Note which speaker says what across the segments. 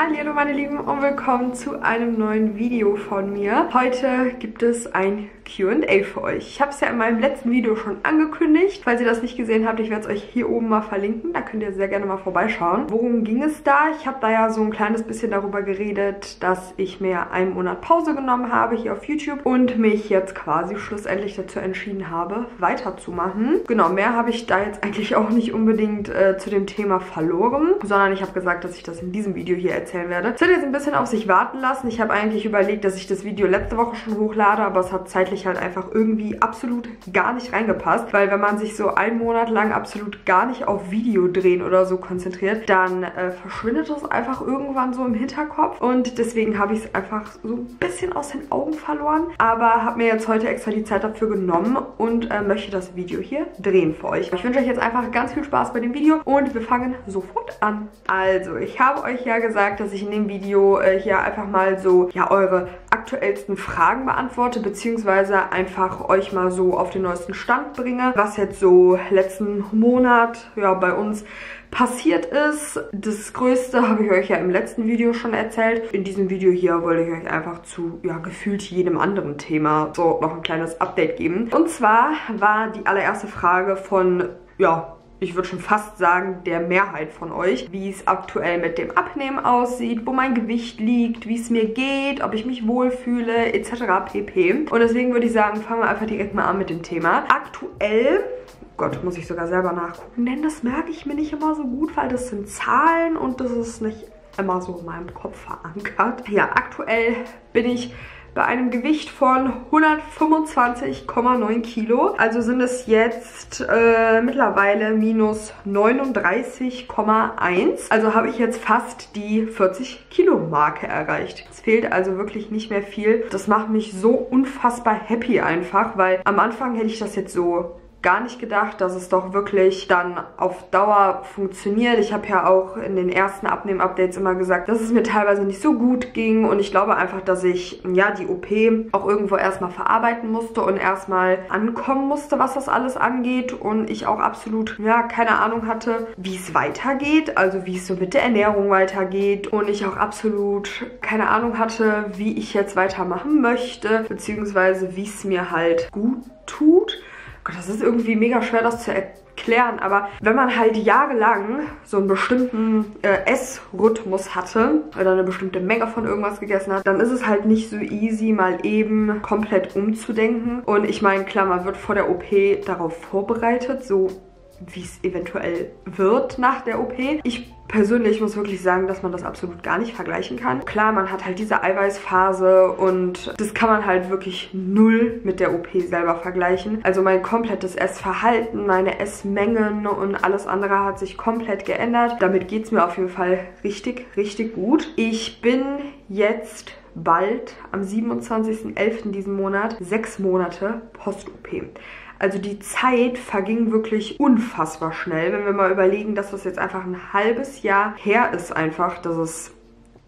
Speaker 1: Hallo meine Lieben und willkommen zu einem neuen Video von mir. Heute gibt es ein Q&A für euch. Ich habe es ja in meinem letzten Video schon angekündigt. Falls ihr das nicht gesehen habt, ich werde es euch hier oben mal verlinken. Da könnt ihr sehr gerne mal vorbeischauen. Worum ging es da? Ich habe da ja so ein kleines bisschen darüber geredet, dass ich mir einen Monat Pause genommen habe hier auf YouTube und mich jetzt quasi schlussendlich dazu entschieden habe, weiterzumachen. Genau, mehr habe ich da jetzt eigentlich auch nicht unbedingt äh, zu dem Thema verloren, sondern ich habe gesagt, dass ich das in diesem Video hier erzählen werde. Es wird jetzt ein bisschen auf sich warten lassen. Ich habe eigentlich überlegt, dass ich das Video letzte Woche schon hochlade, aber es hat zeitlich halt einfach irgendwie absolut gar nicht reingepasst, weil wenn man sich so einen Monat lang absolut gar nicht auf Video drehen oder so konzentriert, dann äh, verschwindet das einfach irgendwann so im Hinterkopf und deswegen habe ich es einfach so ein bisschen aus den Augen verloren, aber habe mir jetzt heute extra die Zeit dafür genommen und äh, möchte das Video hier drehen für euch. Ich wünsche euch jetzt einfach ganz viel Spaß bei dem Video und wir fangen sofort an. Also, ich habe euch ja gesagt, dass ich in dem Video äh, hier einfach mal so ja eure aktuellsten Fragen beantworte, beziehungsweise einfach euch mal so auf den neuesten Stand bringe, was jetzt so letzten Monat ja bei uns passiert ist. Das Größte habe ich euch ja im letzten Video schon erzählt. In diesem Video hier wollte ich euch einfach zu, ja, gefühlt jedem anderen Thema so noch ein kleines Update geben. Und zwar war die allererste Frage von, ja, ich würde schon fast sagen, der Mehrheit von euch, wie es aktuell mit dem Abnehmen aussieht, wo mein Gewicht liegt, wie es mir geht, ob ich mich wohlfühle, etc. pp. Und deswegen würde ich sagen, fangen wir einfach direkt mal an mit dem Thema. Aktuell Gott, muss ich sogar selber nachgucken, denn das merke ich mir nicht immer so gut, weil das sind Zahlen und das ist nicht immer so in meinem Kopf verankert. Ja, aktuell bin ich bei einem Gewicht von 125,9 Kilo. Also sind es jetzt äh, mittlerweile minus 39,1. Also habe ich jetzt fast die 40 Kilo Marke erreicht. Es fehlt also wirklich nicht mehr viel. Das macht mich so unfassbar happy einfach, weil am Anfang hätte ich das jetzt so gar nicht gedacht, dass es doch wirklich dann auf Dauer funktioniert. Ich habe ja auch in den ersten Abnehmen-Updates immer gesagt, dass es mir teilweise nicht so gut ging und ich glaube einfach, dass ich ja die OP auch irgendwo erstmal verarbeiten musste und erstmal ankommen musste, was das alles angeht und ich auch absolut ja keine Ahnung hatte, wie es weitergeht, also wie es so mit der Ernährung weitergeht und ich auch absolut keine Ahnung hatte, wie ich jetzt weitermachen möchte, beziehungsweise wie es mir halt gut tut. Gott, das ist irgendwie mega schwer, das zu erklären. Aber wenn man halt jahrelang so einen bestimmten äh, Essrhythmus hatte oder eine bestimmte Menge von irgendwas gegessen hat, dann ist es halt nicht so easy, mal eben komplett umzudenken. Und ich meine, klar, man wird vor der OP darauf vorbereitet, so wie es eventuell wird nach der OP. Ich persönlich muss wirklich sagen, dass man das absolut gar nicht vergleichen kann. Klar, man hat halt diese Eiweißphase und das kann man halt wirklich null mit der OP selber vergleichen. Also mein komplettes Essverhalten, meine Essmengen und alles andere hat sich komplett geändert. Damit geht es mir auf jeden Fall richtig, richtig gut. Ich bin jetzt bald am 27.11. diesen Monat sechs Monate Post-OP. Also die Zeit verging wirklich unfassbar schnell, wenn wir mal überlegen, dass das jetzt einfach ein halbes Jahr her ist einfach, dass es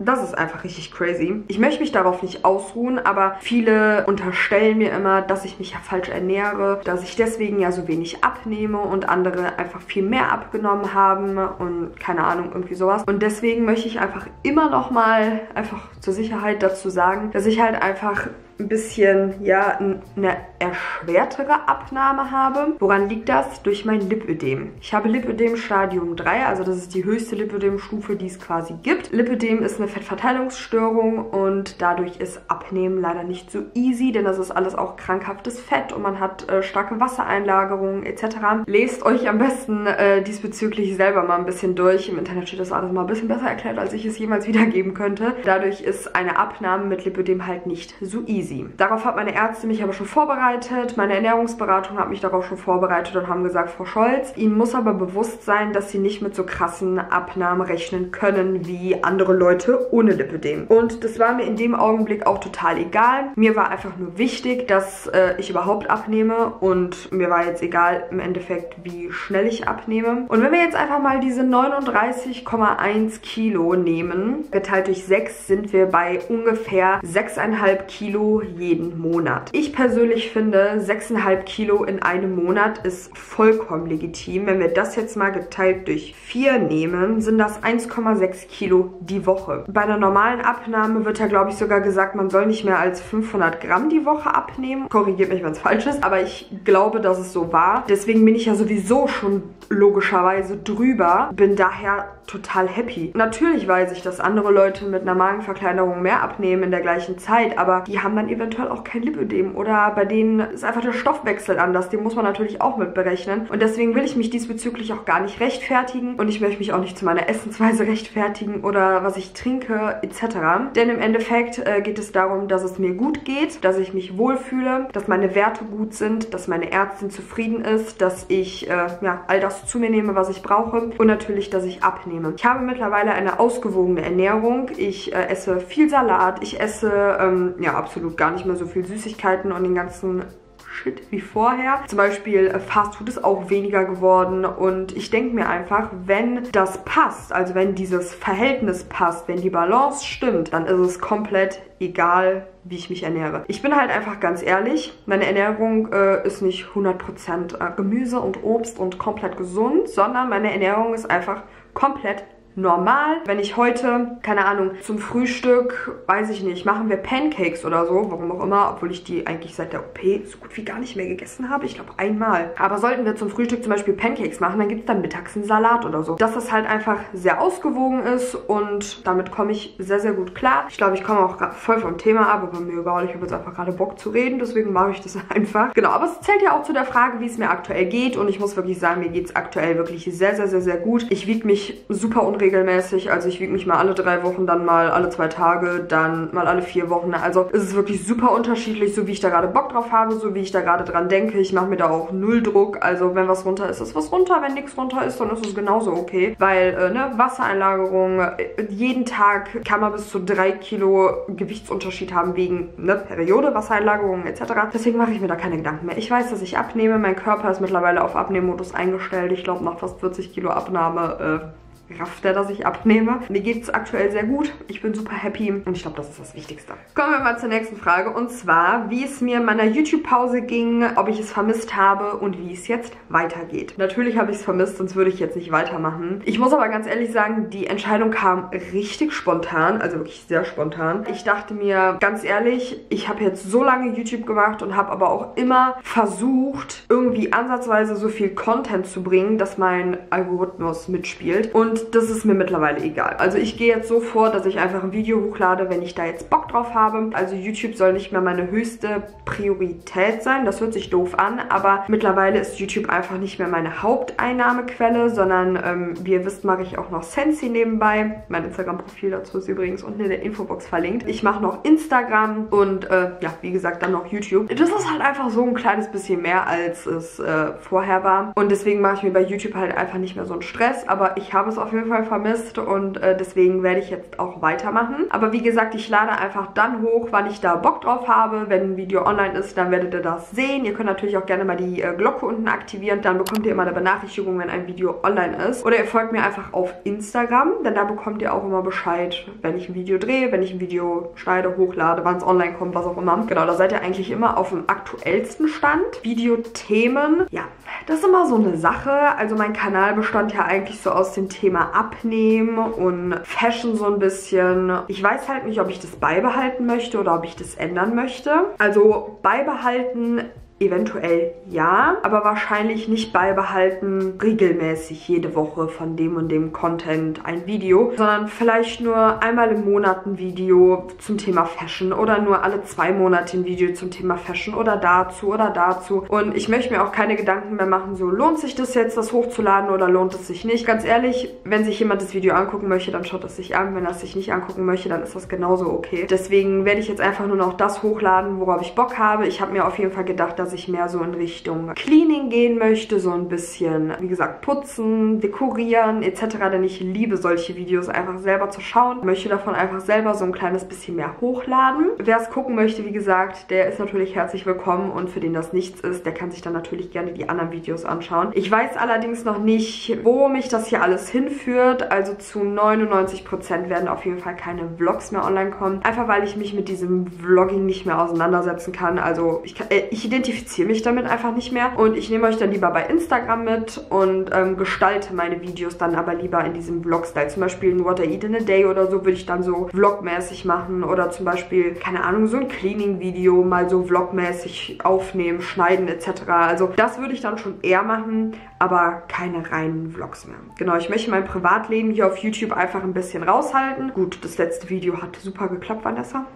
Speaker 1: das ist einfach richtig crazy. Ich möchte mich darauf nicht ausruhen, aber viele unterstellen mir immer, dass ich mich ja falsch ernähre, dass ich deswegen ja so wenig abnehme und andere einfach viel mehr abgenommen haben und keine Ahnung, irgendwie sowas. Und deswegen möchte ich einfach immer noch mal einfach zur Sicherheit dazu sagen, dass ich halt einfach ein bisschen, ja, eine erschwertere Abnahme habe. Woran liegt das? Durch mein Lipödem. Ich habe Lipödem Stadium 3, also das ist die höchste Lipödem-Stufe, die es quasi gibt. Lipödem ist eine Fettverteilungsstörung und dadurch ist Abnehmen leider nicht so easy, denn das ist alles auch krankhaftes Fett und man hat äh, starke Wassereinlagerungen etc. Lest euch am besten äh, diesbezüglich selber mal ein bisschen durch. Im Internet steht das alles mal ein bisschen besser erklärt, als ich es jemals wiedergeben könnte. Dadurch ist eine Abnahme mit Lipödem halt nicht so easy easy. Darauf hat meine Ärztin mich aber schon vorbereitet, meine Ernährungsberatung hat mich darauf schon vorbereitet und haben gesagt, Frau Scholz, Ihnen muss aber bewusst sein, dass Sie nicht mit so krassen Abnahmen rechnen können wie andere Leute ohne Lipödem. Und das war mir in dem Augenblick auch total egal. Mir war einfach nur wichtig, dass äh, ich überhaupt abnehme und mir war jetzt egal im Endeffekt, wie schnell ich abnehme. Und wenn wir jetzt einfach mal diese 39,1 Kilo nehmen, geteilt durch 6 sind wir bei ungefähr 6,5 Kilo Jeden Monat. Ich persönlich finde, 6,5 Kilo in einem Monat ist vollkommen legitim. Wenn wir das jetzt mal geteilt durch 4 nehmen, sind das 1,6 Kilo die Woche. Bei einer normalen Abnahme wird ja, glaube ich, sogar gesagt, man soll nicht mehr als 500 Gramm die Woche abnehmen. Korrigiert mich, wenn es falsch ist, aber ich glaube, dass es so war. Deswegen bin ich ja sowieso schon logischerweise drüber, bin daher total happy. Natürlich weiß ich, dass andere Leute mit einer Magenverkleinerung mehr abnehmen in der gleichen Zeit, aber die haben dann eventuell auch kein Lipödem oder bei denen ist einfach der Stoffwechsel anders. Den muss man natürlich auch mit berechnen und deswegen will ich mich diesbezüglich auch gar nicht rechtfertigen und ich möchte mich auch nicht zu meiner Essensweise rechtfertigen oder was ich trinke etc. Denn im Endeffekt äh, geht es darum, dass es mir gut geht, dass ich mich wohlfühle, dass meine Werte gut sind, dass meine Ärztin zufrieden ist, dass ich äh, ja, all das zu mir nehme, was ich brauche und natürlich, dass ich abnehme nehme. Ich habe mittlerweile eine ausgewogene Ernährung. Ich äh, esse viel Salat. Ich esse ähm, ja absolut gar nicht mehr so viel Süßigkeiten und den ganzen Shit wie vorher. Zum Beispiel äh, Fast Food ist auch weniger geworden und ich denke mir einfach, wenn das passt, also wenn dieses Verhältnis passt, wenn die Balance stimmt, dann ist es komplett egal, wie ich mich ernähre. Ich bin halt einfach ganz ehrlich, meine Ernährung äh, ist nicht 100% äh, Gemüse und Obst und komplett gesund, sondern meine Ernährung ist einfach komplett normal. Wenn ich heute, keine Ahnung, zum Frühstück, weiß ich nicht, machen wir Pancakes oder so, warum auch immer, obwohl ich die eigentlich seit der OP so gut wie gar nicht mehr gegessen habe. Ich glaube einmal. Aber sollten wir zum Frühstück zum Beispiel Pancakes machen, dann gibt es dann mittags einen Salat oder so. Dass das halt einfach sehr ausgewogen ist und damit komme ich sehr, sehr gut klar. Ich glaube, ich komme auch voll vom Thema ab, aber mir egal, ich habe jetzt einfach gerade Bock zu reden, deswegen mache ich das einfach. Genau, aber es zählt ja auch zu der Frage, wie es mir aktuell geht und ich muss wirklich sagen, mir geht es aktuell wirklich sehr, sehr, sehr, sehr gut. Ich wiege mich super unregelmäßig unregelmäßig. Also ich wiege mich mal alle drei Wochen, dann mal alle zwei Tage, dann mal alle vier Wochen. Also es ist wirklich super unterschiedlich, so wie ich da gerade Bock drauf habe, so wie ich da gerade dran denke. Ich mache mir da auch null Druck. Also wenn was runter ist, ist was runter. Wenn nichts runter ist, dann ist es genauso okay. Weil, äh, ne, Wassereinlagerung, äh, jeden Tag kann man bis zu drei Kilo Gewichtsunterschied haben wegen, ne, Periode, Wassereinlagerung etc. Deswegen mache ich mir da keine Gedanken mehr. Ich weiß, dass ich abnehme. Mein Körper ist mittlerweile auf Abnehmmodus eingestellt. Ich glaube, nach fast 40 Kilo Abnahme, äh, rafft er, dass ich abnehme. Mir geht es aktuell sehr gut. Ich bin super happy und ich glaube, das ist das Wichtigste. Kommen wir mal zur nächsten Frage und zwar, wie es mir in meiner YouTube-Pause ging, ob ich es vermisst habe und wie es jetzt weitergeht. Natürlich habe ich es vermisst, sonst würde ich jetzt nicht weitermachen. Ich muss aber ganz ehrlich sagen, die Entscheidung kam richtig spontan, also wirklich sehr spontan. Ich dachte mir, ganz ehrlich, ich habe jetzt so lange YouTube gemacht und habe aber auch immer versucht, irgendwie ansatzweise so viel Content zu bringen, dass mein Algorithmus mitspielt. Und das ist mir mittlerweile egal. Also ich gehe jetzt so vor, dass ich einfach ein Video hochlade, wenn ich da jetzt Bock drauf habe. Also YouTube soll nicht mehr meine höchste Priorität sein. Das hört sich doof an, aber mittlerweile ist YouTube einfach nicht mehr meine Haupteinnahmequelle, sondern ähm, wie ihr wisst, mache ich auch noch Sensi nebenbei. Mein Instagram-Profil dazu ist übrigens unten in der Infobox verlinkt. Ich mache noch Instagram und äh, ja, wie gesagt, dann noch YouTube. Das ist halt einfach so ein kleines bisschen mehr, als es äh, vorher war. Und deswegen mache ich mir bei YouTube halt einfach nicht mehr so einen Stress, aber ich habe es auf auf jeden Fall vermisst und äh, deswegen werde ich jetzt auch weitermachen. Aber wie gesagt, ich lade einfach dann hoch, wann ich da Bock drauf habe. Wenn ein Video online ist, dann werdet ihr das sehen. Ihr könnt natürlich auch gerne mal die äh, Glocke unten aktivieren. Dann bekommt ihr immer eine Benachrichtigung, wenn ein Video online ist. Oder ihr folgt mir einfach auf Instagram, denn da bekommt ihr auch immer Bescheid, wenn ich ein Video drehe, wenn ich ein Video schneide, hochlade, wann es online kommt, was auch immer. Genau, da seid ihr eigentlich immer auf dem aktuellsten Stand. Videothemen, ja, das ist immer so eine Sache. Also mein Kanal bestand ja eigentlich so aus dem Thema Abnehmen und Fashion so ein bisschen. Ich weiß halt nicht, ob ich das beibehalten möchte oder ob ich das ändern möchte. Also beibehalten Eventuell ja, aber wahrscheinlich nicht beibehalten regelmäßig jede Woche von dem und dem Content ein Video, sondern vielleicht nur einmal im Monat ein Video zum Thema Fashion oder nur alle zwei Monate ein Video zum Thema Fashion oder dazu oder dazu. Und ich möchte mir auch keine Gedanken mehr machen, so lohnt sich das jetzt, das hochzuladen oder lohnt es sich nicht. Ganz ehrlich, wenn sich jemand das Video angucken möchte, dann schaut es sich an. Wenn er es sich nicht angucken möchte, dann ist das genauso okay. Deswegen werde ich jetzt einfach nur noch das hochladen, worauf ich Bock habe. Ich habe mir auf jeden Fall gedacht, dass dass ich mehr so in Richtung Cleaning gehen möchte, so ein bisschen, wie gesagt, putzen, dekorieren etc., denn ich liebe solche Videos einfach selber zu schauen. Möchte davon einfach selber so ein kleines bisschen mehr hochladen. Wer es gucken möchte, wie gesagt, der ist natürlich herzlich willkommen und für den das nichts ist, der kann sich dann natürlich gerne die anderen Videos anschauen. Ich weiß allerdings noch nicht, wo mich das hier alles hinführt, also zu 99% werden auf jeden Fall keine Vlogs mehr online kommen, einfach weil ich mich mit diesem Vlogging nicht mehr auseinandersetzen kann. Also ich, äh, ich identifiziere mich damit einfach nicht mehr und ich nehme euch dann lieber bei Instagram mit und ähm, gestalte meine Videos dann aber lieber in diesem Vlog-Style. Zum Beispiel ein What I Eat in a Day oder so würde ich dann so vlogmäßig machen oder zum Beispiel, keine Ahnung, so ein Cleaning-Video mal so vlogmäßig aufnehmen, schneiden etc. Also das würde ich dann schon eher machen, aber keine reinen Vlogs mehr. Genau, ich möchte mein Privatleben hier auf YouTube einfach ein bisschen raushalten. Gut, das letzte Video hat super geklappt, Vanessa.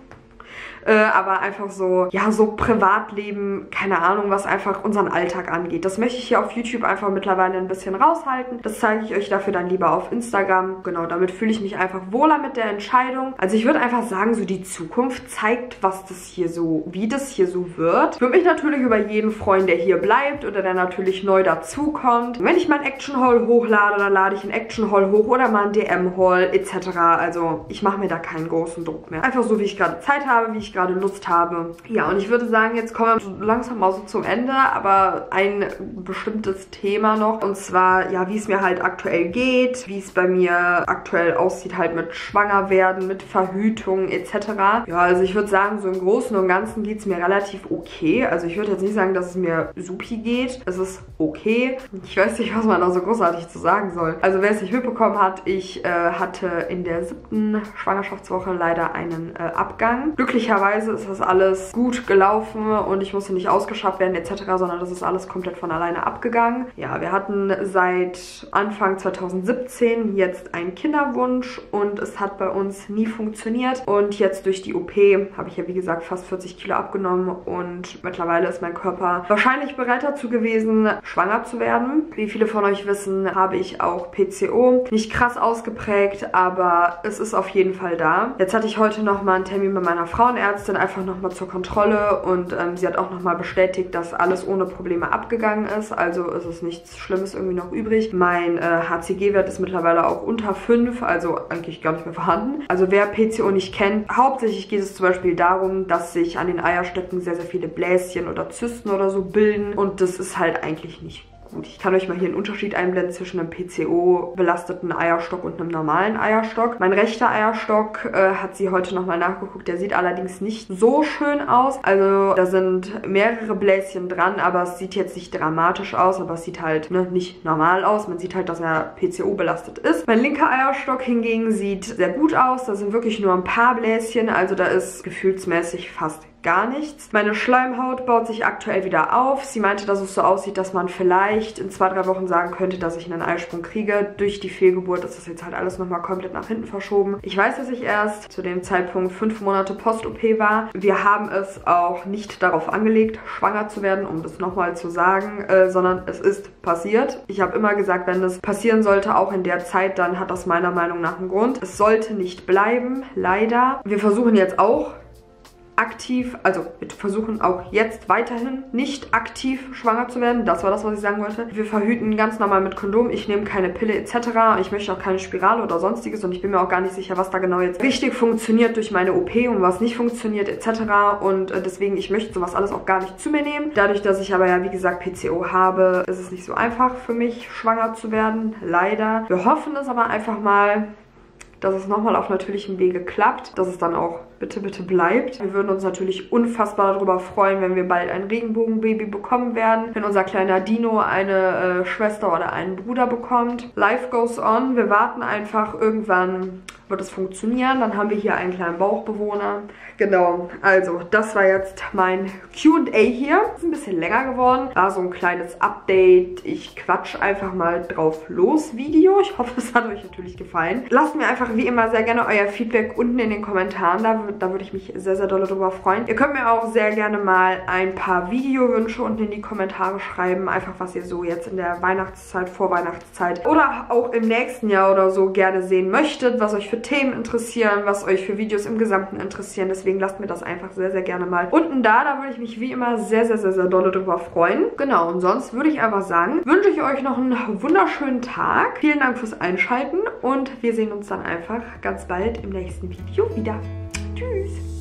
Speaker 1: Äh, aber einfach so, ja, so Privatleben, keine Ahnung, was einfach unseren Alltag angeht. Das möchte ich hier auf YouTube einfach mittlerweile ein bisschen raushalten. Das zeige ich euch dafür dann lieber auf Instagram. Genau, damit fühle ich mich einfach wohler mit der Entscheidung. Also ich würde einfach sagen, so die Zukunft zeigt, was das hier so, wie das hier so wird. Ich würde mich natürlich über jeden freuen, der hier bleibt oder der natürlich neu dazukommt. Wenn ich mein Action Haul hochlade, dann lade ich ein Action Haul hoch oder mal ein DM Haul etc. Also ich mache mir da keinen großen Druck mehr. Einfach so, wie ich gerade Zeit habe, wie ich gerade Lust habe. Ja, und ich würde sagen, jetzt kommen wir langsam mal so zum Ende, aber ein bestimmtes Thema noch. Und zwar, ja, wie es mir halt aktuell geht, wie es bei mir aktuell aussieht halt mit Schwangerwerden, mit Verhütung etc. Ja, also ich würde sagen, so im Großen und Ganzen geht es mir relativ okay. Also ich würde jetzt nicht sagen, dass es mir supi geht. Es ist okay. Ich weiß nicht, was man da so großartig zu sagen soll. Also wer es nicht mitbekommen hat, ich äh, hatte in der siebten Schwangerschaftswoche leider einen äh, Abgang. Glücklicherweise glücklicherweise ist das alles gut gelaufen und ich musste nicht ausgeschafft werden etc., sondern das ist alles komplett von alleine abgegangen. Ja, wir hatten seit Anfang 2017 jetzt einen Kinderwunsch und es hat bei uns nie funktioniert und jetzt durch die OP habe ich ja wie gesagt fast 40 Kilo abgenommen und mittlerweile ist mein Körper wahrscheinlich bereit dazu gewesen, schwanger zu werden. Wie viele von euch wissen, habe ich auch PCO. Nicht krass ausgeprägt, aber es ist auf jeden Fall da. Jetzt hatte ich heute nochmal einen Termin bei meiner Frauenärztin Ärztin einfach nochmal zur Kontrolle und ähm, sie hat auch nochmal bestätigt, dass alles ohne Probleme abgegangen ist. Also ist es nichts Schlimmes irgendwie noch übrig. Mein äh, HCG-Wert ist mittlerweile auch unter 5, also eigentlich gar nicht mehr vorhanden. Also wer PCO nicht kennt, hauptsächlich geht es zum Beispiel darum, dass sich an den Eierstöcken sehr, sehr viele Bläschen oder Zysten oder so bilden und das ist halt eigentlich nicht gut. Ich kann euch mal hier einen Unterschied einblenden zwischen einem PCO-belasteten Eierstock und einem normalen Eierstock. Mein rechter Eierstock äh, hat sie heute nochmal nachgeguckt. Der sieht allerdings nicht so schön aus. Also da sind mehrere Bläschen dran, aber es sieht jetzt nicht dramatisch aus, aber es sieht halt ne, nicht normal aus. Man sieht halt, dass er PCO belastet ist. Mein linker Eierstock hingegen sieht sehr gut aus. Da sind wirklich nur ein paar Bläschen, also da ist gefühlsmäßig fast gar nichts. Meine Schleimhaut baut sich aktuell wieder auf. Sie meinte, dass es so aussieht, dass man vielleicht in zwei, drei Wochen sagen könnte, dass ich einen Eisprung kriege. Durch die Fehlgeburt ist das jetzt halt alles nochmal komplett nach hinten verschoben. Ich weiß, dass ich erst zu dem Zeitpunkt fünf Monate Post-OP war. Wir haben es auch nicht darauf angelegt, schwanger zu werden, um das nochmal zu sagen, äh, sondern es ist passiert. Ich habe immer gesagt, wenn das passieren sollte, auch in der Zeit, dann hat das meiner Meinung nach einen Grund. Es sollte nicht bleiben, leider. Wir versuchen jetzt auch aktiv, also wir versuchen auch jetzt weiterhin nicht aktiv schwanger zu werden. Das war das, was ich sagen wollte. Wir verhüten ganz normal mit Kondom. Ich nehme keine Pille etc. Ich möchte auch keine Spirale oder sonstiges und ich bin mir auch gar nicht sicher, was da genau jetzt richtig funktioniert durch meine OP und was nicht funktioniert etc. Und äh, deswegen, ich möchte sowas alles auch gar nicht zu mir nehmen. Dadurch, dass ich aber ja, wie gesagt, PCO habe, ist es nicht so einfach für mich, schwanger zu werden. Leider. Wir hoffen es aber einfach mal, dass es nochmal auf natürlichem Wege klappt, dass es dann auch bitte, bitte bleibt. Wir würden uns natürlich unfassbar darüber freuen, wenn wir bald ein Regenbogenbaby bekommen werden, wenn unser kleiner Dino eine äh, Schwester oder einen Bruder bekommt. Life goes on. Wir warten einfach. Irgendwann wird es funktionieren. Dann haben wir hier einen kleinen Bauchbewohner. Genau, also das war jetzt mein Q&A hier. Ist ein bisschen länger geworden. War so ein kleines Update. Ich quatsch einfach mal drauf los Video. Ich hoffe, es hat euch natürlich gefallen. Lasst mir einfach wie immer sehr gerne euer Feedback unten in den Kommentaren. Da, da würde ich mich sehr, sehr doll darüber freuen. Ihr könnt mir auch sehr gerne mal ein paar Videowünsche unten in die Kommentare schreiben. Einfach, was ihr so jetzt in der Weihnachtszeit, Vorweihnachtszeit oder auch im nächsten Jahr oder so gerne sehen möchtet. Was euch für Themen interessieren, was euch für Videos im Gesamten interessieren. Deswegen lasst mir das einfach sehr, sehr gerne mal unten da. Da würde ich mich wie immer sehr, sehr, sehr, sehr dolle drüber freuen. Genau, und sonst würde ich einfach sagen, wünsche ich euch noch einen wunderschönen Tag. Vielen Dank fürs Einschalten und wir sehen uns dann einfach ganz bald im nächsten Video wieder. Tschüss!